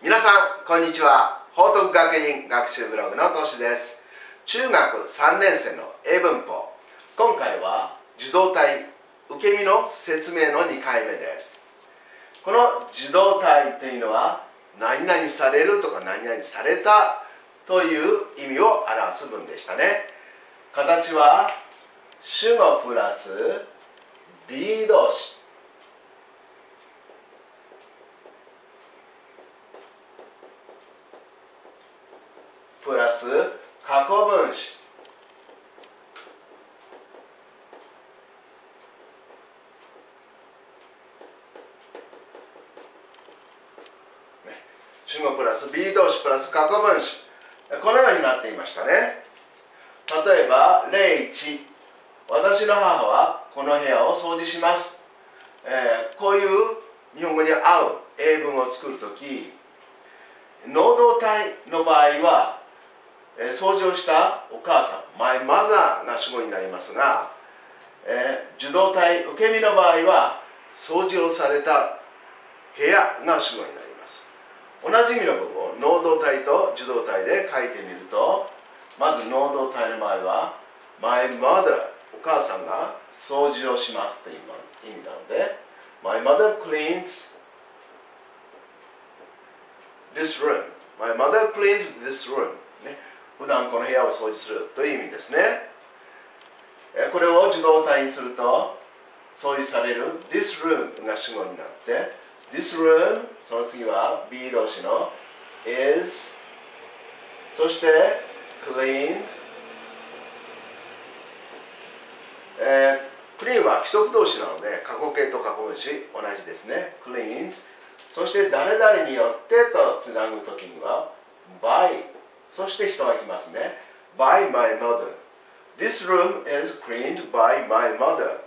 皆さんこんにちは。報徳学院学習ブログのとしです。中学3年生の英文法。今回は受動体受け身の説明の2回目です。この受動体というのは何々されるとか何々されたという意味を表す文でしたね。形は主語プラス B 動詞プラス過去分詞。主語プラス B 動詞プラス過去分詞。このようになっていましたね。例えば例1私の母はこの部屋を掃除します、えー、こういう日本語に合う英文を作るとき能動体の場合は、えー、掃除をしたお母さん My mother が主語になりますが、えー、受動体受け身の場合は掃除をされた部屋が主語になります。同じ意味の部分を能動体と受動体で書いてみるとまず能動体の場合は My mother お母さんが掃除をしますという意味なので My mother cleans this room My mother cleans this room ね普段この部屋を掃除するという意味ですね。これを受動体にすると掃除される this room が主語になって this room その次は B 動詞の is そして cleaned えー、クリーンは規則動詞なので過去形と過去分詞同じですね。cleaned そして誰々によってとつなぐときには by そして人が来ますね。By my mother. This room is cleaned by my mother.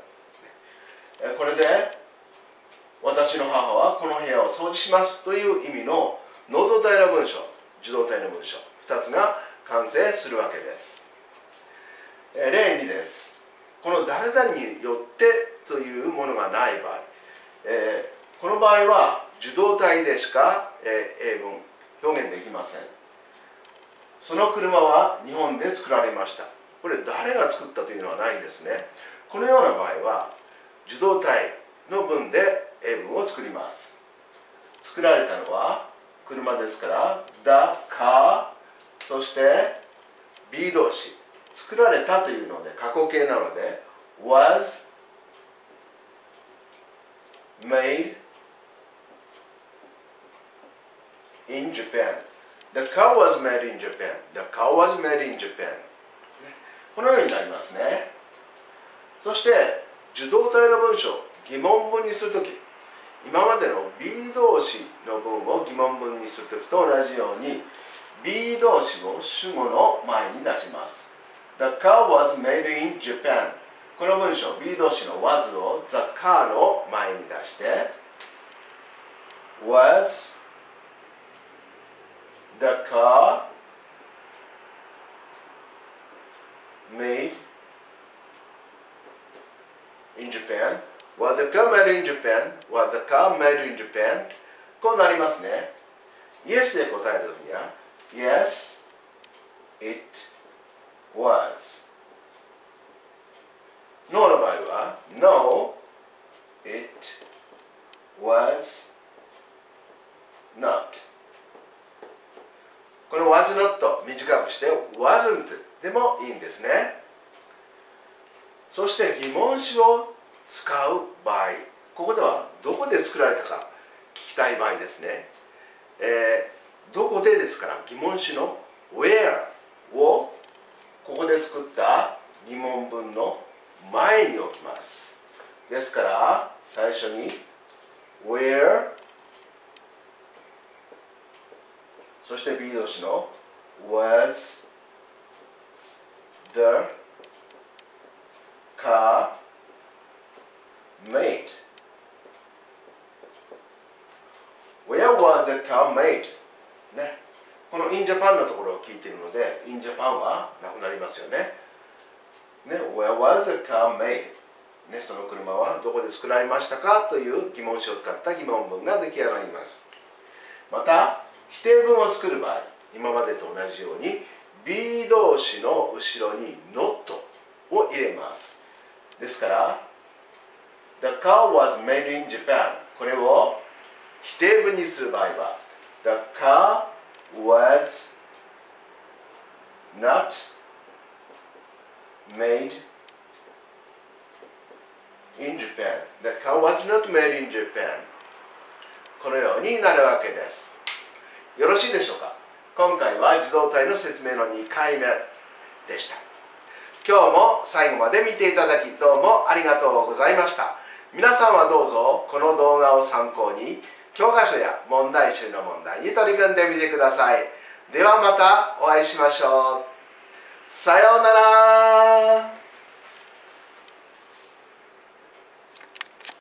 これで私の母はこの部屋を掃除しますという意味の能動体の文章受動体の文章2つが完成するわけです。例2です。この誰々によってというものがない場合、えー、この場合は受動体でしか、えー、英文表現できません。その車は日本で作られました。これ誰が作ったというのはないんですね。このような場合は受動体の文で英文を作ります。作られたのは車ですから The car そして B 動詞作られたというので過去形なので was made in Japan The car was made in Japan. The car was made in Japan. このようになりますね。そして受動体の文章疑問文にするとき。今までの B 動詞の文を疑問文にするときと同じように B 動詞を主語の前に出します。The car was made in Japan. この文章 B 動詞の was を The car の前に出して was the car made in Japan Was the car made in Japan? Was the car made in Japan? こうなりますね Yes で答えるときには Yes, it was No の場合は No, it was して wasn't でもいいんですね。そして疑問詞を使う場合。ここではどこで作られたか聞きたい場合ですね、えー、どこでですから疑問詞の where をここで作った疑問文の前に置きます。ですから最初に where そして B 動詞の was the car made. Where was the car made? ね、この in Japan のところを聞いているので in Japan はなくなりますよね。ね。Where was the car made? ね、その車はどこで作られましたかという疑問詞を使った疑問文が出来上がります。また否定文を作る場合今までと同じように B 動詞の後ろに not を入れますですから The car was made in Japan これを否定文にする場合は The car was not made in Japan The car was not made in Japan このようになるわけですよろしいでしょうか今回は自動体の説明の2回目でした。今日も最後まで見ていただきどうもありがとうございました。皆さんはどうぞこの動画を参考に教科書や問題集の問題に取り組んでみてください。ではまたお会いしましょう。さようなら。